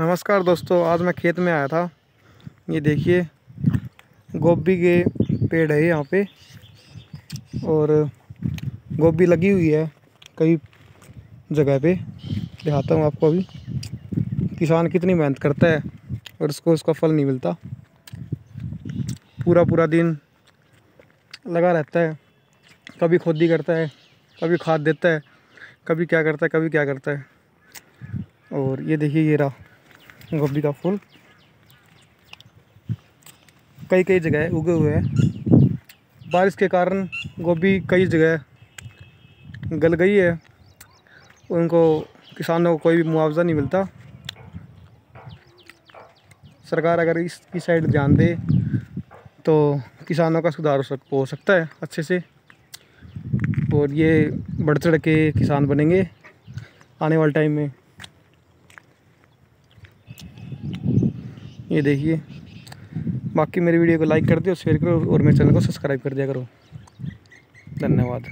नमस्कार दोस्तों, आज मैं खेत में आया था। ये देखिए, गोभी के पेड़ है यहाँ पे। और गोभी लगी हुई है कई जगह पे। दिखाता हूँ आपको अभी। किसान कितनी मेहनत करता है और उसको उसका फल नहीं मिलता। पूरा पूरा दिन लगा रहता है। कभी खोदी करता है, कभी खाद देता है, कभी क्या करता है, कभी क्या करता है। और ये देखिए ये रहा। गोभी का फूल। कई कई जगह उगे हुए हैं। बारिश के कारण गोभी कई जगह गल गई है। उनको किसानों को कोई भी मुआवजा नहीं मिलता। सरकार अगर इसकी साइड ध्यान दे तो किसानों का सुधार हो सक सकता है अच्छे से। और ये बढ़ चढ़ के किसान बनेंगे आने वाले टाइम में। ये देखिए। बाकी मेरी वीडियो को लाइक कर दियो शेयर करो और मेरे चैनल को सब्सक्राइब कर दिया करो। धन्यवाद।